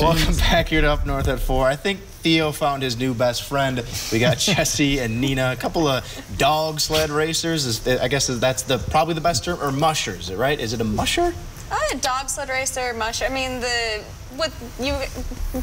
Welcome back here to Up North at 4. I think Theo found his new best friend. We got Jessie and Niina, a couple of dog sled racers. Is, I guess that's the probably the best term, or mushers, right? Is it a musher? Uh, dog sled racer, musher. I mean, the what you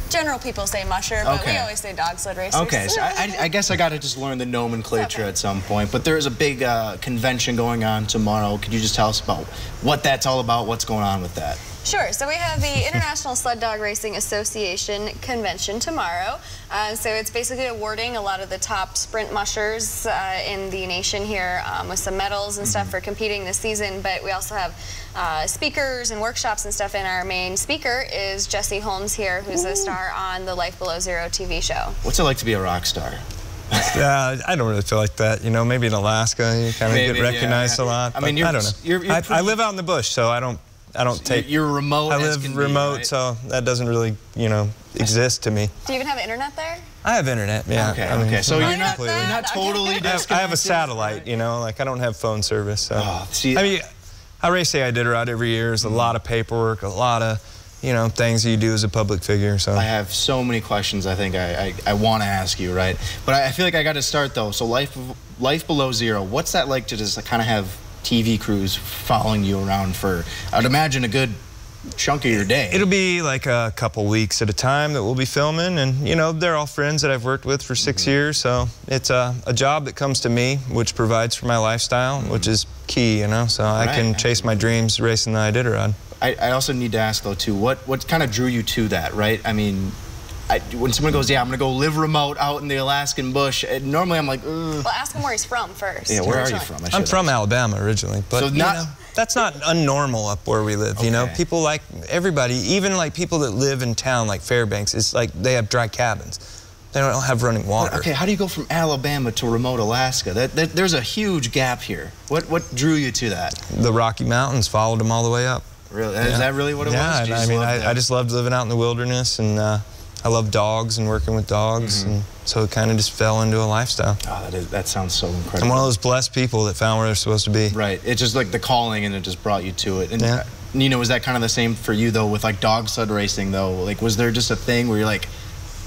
general people say musher, but Okay. we always say dog sled racer. Okay, so I, I- I guess I got to just learn the nomenclature Okay. at some point. But there is a big uh, convention going on tomorrow. Could you just tell us about what that's all about? What's going on with that? Sure. So we have the International Sled Dog Racing Association convention tomorrow. Uh, so it's basically awarding a lot of the top sprint mushers uh, in the nation here um, with some medals and stuff for competing this season. But we also have uh, speakers and workshops and stuff. And our main speaker is Jessie Holmes here, who's a star on the Life Below Zero TV show. What's it like to be a rock star? Yeah, I don't really feel like that. You know, maybe in Alaska you kind of get recognized yeah. a lot. I mean, you're- I don't know. you're- you're I, I live out in the bush, so I don't. I don't take. You're remote. I as live can be, remote, right? so that doesn't really, you know, exist to me. Do you even have internet there? I have internet. Yeah. Okay, I mean, okay. So not you're not, completely. you're not totally I have, I have a satellite, you know, like I don't have phone service. So. Oh, see- I mean, I race the Iditarod every year. There's a mm-hmm. lot of paperwork, a lot of, you know, things you do as a public figure. So. I have so many questions I think I, I, I want to ask you, right? But I, I feel like I got to start though. So life life below zero. What's that like to just kind of have TV crews following you around for? I'd imagine a good chunk of your day. It'll be like a couple weeks at a time that we'll be filming, and you know they're all friends that I've worked with for 6 mm-hmm. years, so it's a, a job that comes to me, which provides for my lifestyle, mm-hmm. which is key, you know. So I can chase my dreams racing the Iditarod. I, I also need to ask though too. What what kind of drew you to that, right? I mean. I, when someone goes, yeah, I'm gonna go live remote out in the Alaskan bush. uh, Normally, I'm like, Ugh. Well, ask him where he's from first. yeah, where are you from? I I'm from ask. Alabama originally, but So you not- know, that's not unnormal up where we live. You know, people like everybody, even like people that live in town like Fairbanks, it's like they have dry cabins. They don't have running water. Okay, how do you go from Alabama to remote Alaska? That, that, there's a huge gap here. What what drew you to that? The Rocky Mountains followed them all the way up. Really? Is that really what it yeah, was? and You I mean, I. I just loved living out in the wilderness, and uh, I love dogs and working with dogs, Mm-hmm. and so it kind of just fell into a lifestyle. Oh, that, is, that sounds so incredible. I'm one of those blessed people that found where they're supposed to be. Right. It's just like the calling, and it just brought you to it. And Yeah. uh, Niina, was that kind of the same for you though, with like dog sled racing though? Like, was there just a thing where you're like,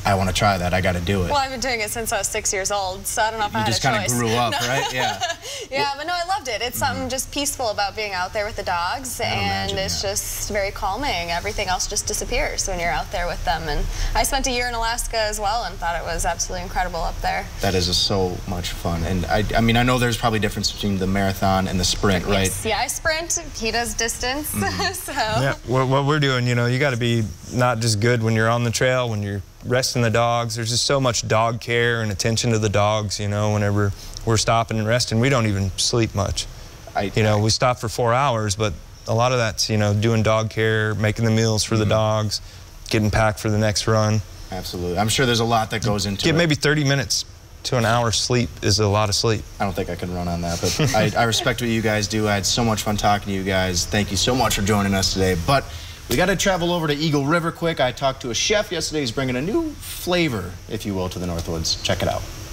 I want to try that. I got to do it. Well, I've been doing it since I was six years old, so I don't know if I you had just a kind of choice. grew up, No. right? Yeah. Yeah, but no, I loved it. It's something mm-hmm. just peaceful about being out there with the dogs, and imagine, it's yeah. just very calming. Everything else just disappears when you're out there with them. And I spent a year in Alaska as well, and thought it was absolutely incredible up there. That is so much fun. And I, I mean, I know there's probably a difference between the marathon and the sprint, right? Yes, yeah, I sprint. He does distance. Mm-hmm. so Yeah, what, what we're doing, you know, you got to be not just good when you're on the trail, when you're resting the dogs. There's just so much dog care and attention to the dogs, you know, whenever we're stopping and resting. We don't even sleep much. I, You know, we stop for four hours, but a lot of that's, you know, doing dog care, making the meals for the mm-hmm. dogs, getting packed for the next run. absolutely. I'm sure there's a lot that goes into it. Get it. maybe 30 minutes to an hour sleep is a lot of sleep. I don't think I can run on that, but I, I respect what you guys do. I had so much fun talking to you guys. Thank you so much for joining us today. But we got to travel over to Eagle River quick. I talked to a chef yesterday. He's bringing a new flavor, if you will, to the Northwoods. Check it out.